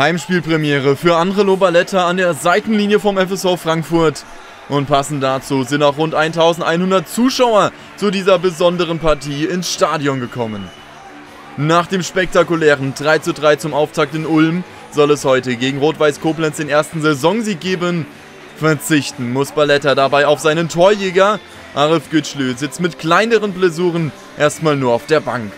Heimspielpremiere für Andrelo Balletta an der Seitenlinie vom FSV Frankfurt. Und passend dazu sind auch rund 1100 Zuschauer zu dieser besonderen Partie ins Stadion gekommen. Nach dem spektakulären 3:3 zum Auftakt in Ulm soll es heute gegen Rot-Weiß Koblenz den ersten Saisonsieg geben. Verzichten muss Balletta dabei auf seinen Torjäger. Arif Gütschlü sitzt mit kleineren Blessuren erstmal nur auf der Bank.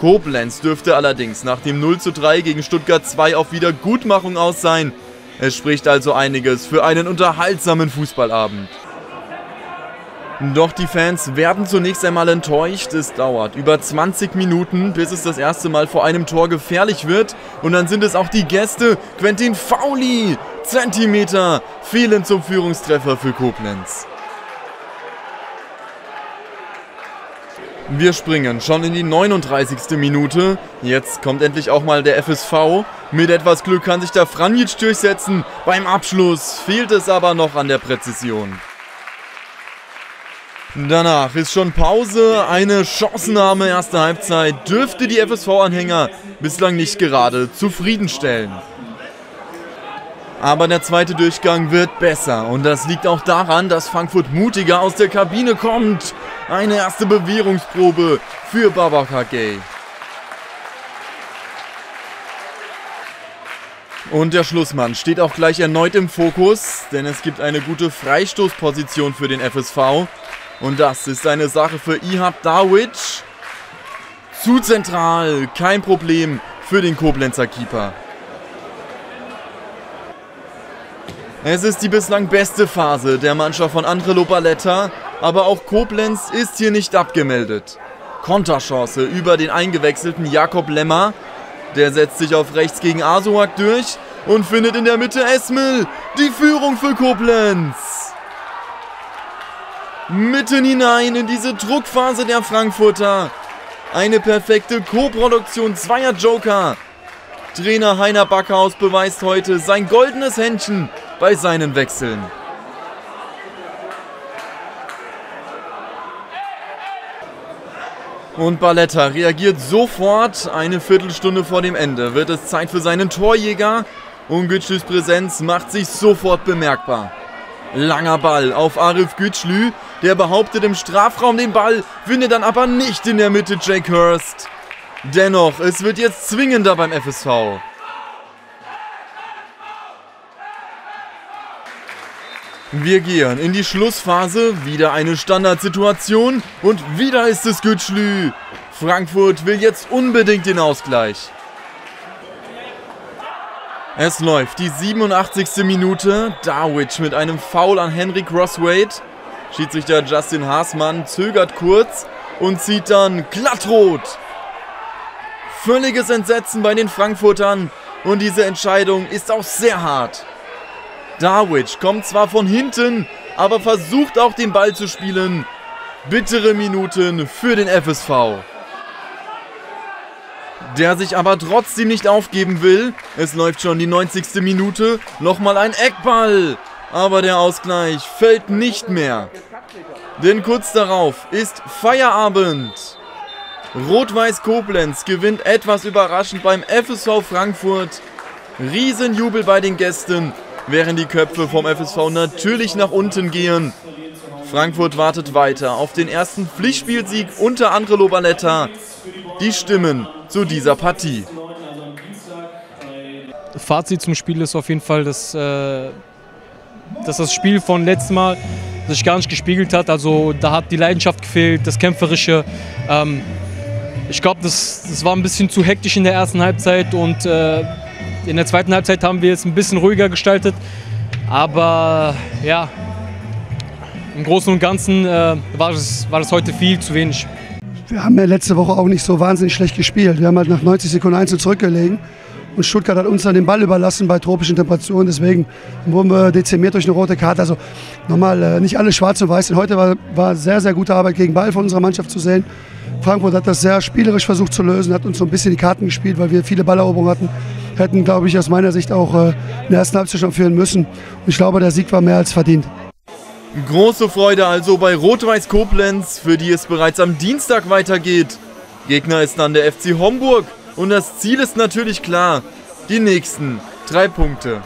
Koblenz dürfte allerdings nach dem 0:3 gegen Stuttgart 2 auf Wiedergutmachung aus sein. Es spricht also einiges für einen unterhaltsamen Fußballabend. Doch die Fans werden zunächst einmal enttäuscht. Es dauert über 20 Minuten, bis es das erste Mal vor einem Tor gefährlich wird. Und dann sind es auch die Gäste. Quentin Fauli, Zentimeter, fehlen zum Führungstreffer für Koblenz. Wir springen schon in die 39. Minute. Jetzt kommt endlich auch mal der FSV. Mit etwas Glück kann sich der Franjic durchsetzen. Beim Abschluss fehlt es aber noch an der Präzision. Danach ist schon Pause. Eine Chancennahme erste Halbzeit dürfte die FSV-Anhänger bislang nicht gerade zufriedenstellen. Aber der zweite Durchgang wird besser und das liegt auch daran, dass Frankfurt mutiger aus der Kabine kommt. Eine erste Bewährungsprobe für Babaka Gay. Und der Schlussmann steht auch gleich erneut im Fokus, denn es gibt eine gute Freistoßposition für den FSV. Und das ist eine Sache für Ihab Dawic. Zu zentral, kein Problem für den Koblenzer Keeper. Es ist die bislang beste Phase der Mannschaft von Andrelo Balletta, aber auch Koblenz ist hier nicht abgemeldet. Konterchance über den eingewechselten Jakob Lemmer. Der setzt sich auf rechts gegen Asuak durch und findet in der Mitte Esmel die Führung für Koblenz. Mitten hinein in diese Druckphase der Frankfurter. Eine perfekte Co-Produktion zweier Joker. Trainer Heiner Backhaus beweist heute sein goldenes Händchen bei seinen Wechseln. Und Balletta reagiert sofort. Eine Viertelstunde vor dem Ende wird es Zeit für seinen Torjäger. Und Gütschlüs Präsenz macht sich sofort bemerkbar. Langer Ball auf Arif Gütschlü. Der behauptet im Strafraum den Ball, findet dann aber nicht in der Mitte Jake Hurst. Dennoch, es wird jetzt zwingender beim FSV. Wir gehen in die Schlussphase, wieder eine Standardsituation und wieder ist es Gütschlü. Frankfurt will jetzt unbedingt den Ausgleich. Es läuft die 87. Minute. Darwich mit einem Foul an Henry Crosswade. Schiedsrichter Justin Haasmann zögert kurz und zieht dann glattrot. Völliges Entsetzen bei den Frankfurtern und diese Entscheidung ist auch sehr hart. Darwich kommt zwar von hinten, aber versucht auch den Ball zu spielen. Bittere Minuten für den FSV. Der sich aber trotzdem nicht aufgeben will. Es läuft schon die 90. Minute. Nochmal ein Eckball. Aber der Ausgleich fällt nicht mehr. Denn kurz darauf ist Feierabend. Rot-Weiß Koblenz gewinnt etwas überraschend beim FSV Frankfurt. Riesenjubel bei den Gästen während die Köpfe vom FSV natürlich nach unten gehen. Frankfurt wartet weiter auf den ersten Pflichtspielsieg unter Andrelo Balletta. Die Stimmen zu dieser Partie. Fazit zum Spiel ist auf jeden Fall, dass, äh, dass das Spiel von letztem Mal sich gar nicht gespiegelt hat. Also da hat die Leidenschaft gefehlt, das Kämpferische. Ähm, ich glaube, das, das war ein bisschen zu hektisch in der ersten Halbzeit und äh, in der zweiten Halbzeit haben wir es ein bisschen ruhiger gestaltet. Aber ja, im Großen und Ganzen äh, war, das, war das heute viel zu wenig. Wir haben ja letzte Woche auch nicht so wahnsinnig schlecht gespielt. Wir haben halt nach 90 Sekunden einzeln zurückgelegen. Und Stuttgart hat uns dann den Ball überlassen bei tropischen Temperaturen. Deswegen wurden wir dezimiert durch eine rote Karte. Also nochmal, äh, nicht alles schwarz und weiß. Und heute war, war sehr, sehr gute Arbeit gegen Ball von unserer Mannschaft zu sehen. Frankfurt hat das sehr spielerisch versucht zu lösen, hat uns so ein bisschen die Karten gespielt, weil wir viele Balleroberungen hatten. Hätten, glaube ich, aus meiner Sicht auch äh, in der ersten Halbzeit schon führen müssen. Und ich glaube, der Sieg war mehr als verdient. Große Freude also bei Rot-Weiß Koblenz, für die es bereits am Dienstag weitergeht. Gegner ist dann der FC Homburg und das Ziel ist natürlich klar. die nächsten drei Punkte.